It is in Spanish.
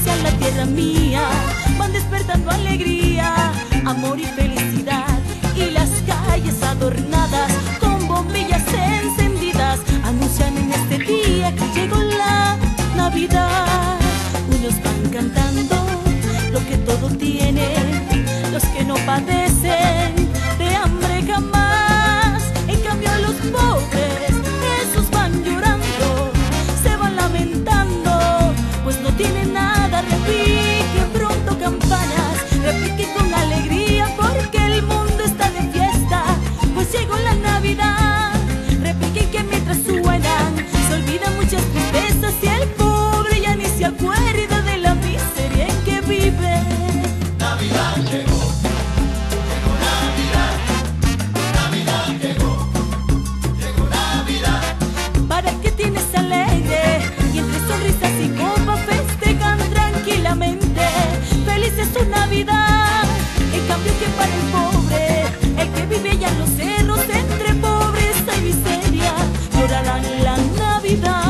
hacia la tierra mía, van despertando alegría, amor y felicidad. Y las calles adornadas con bombillas encendidas anuncian en este día que llegó la Navidad. Unos van cantando lo que todo tiene gran Navidad.